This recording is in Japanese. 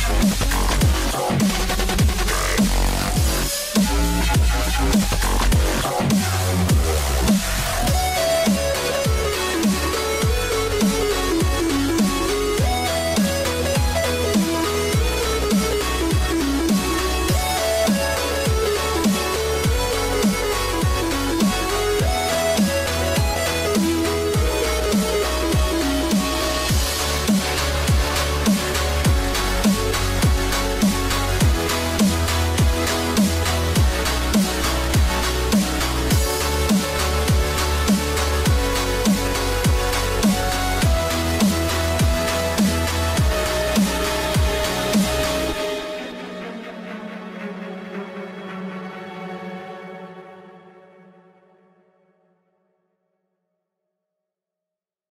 フフフフ。